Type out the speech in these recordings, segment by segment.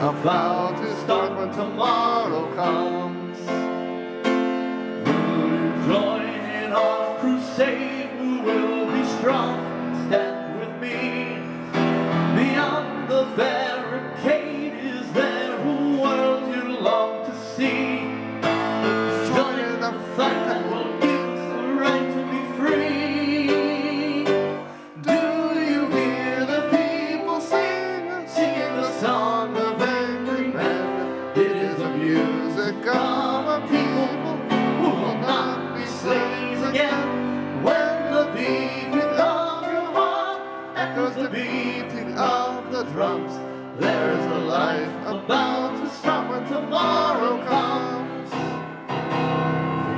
I'm bound to start when tomorrow comes. Will you join in our crusade? We will be strong. the beating of the drums. There's a life about to stop when tomorrow comes.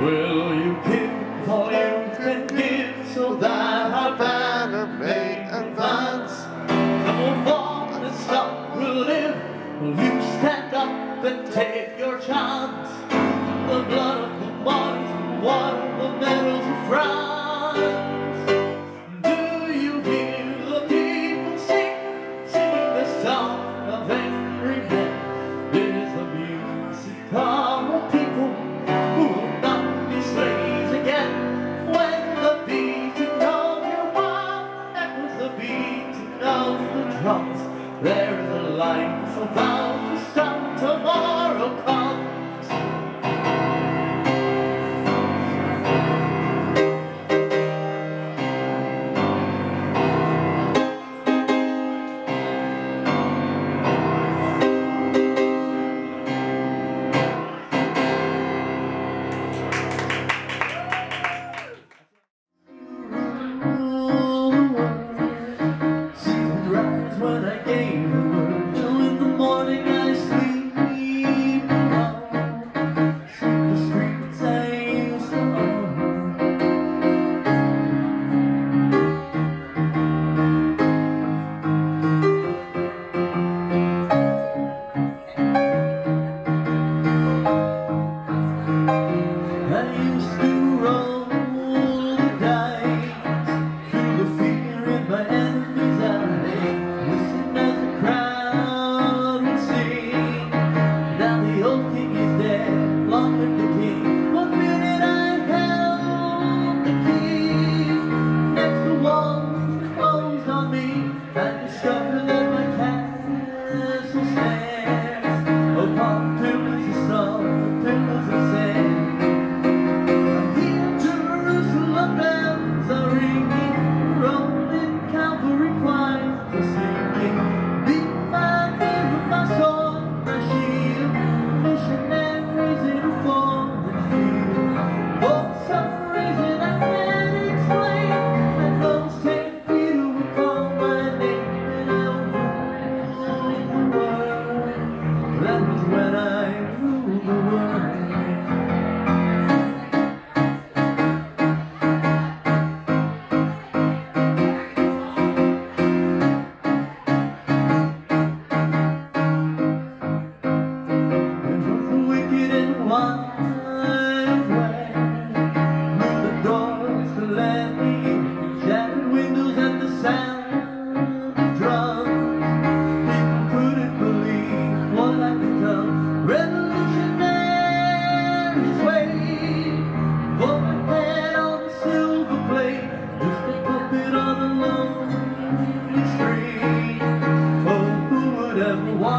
Will you give all you can give so that our banner may advance? Come on, and stop, we'll live. Will you stand up and take your chance? The blood of the martyrs, the water, the medals of France. of the drums There in the line was about to start tomorrow.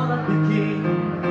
wanna be king.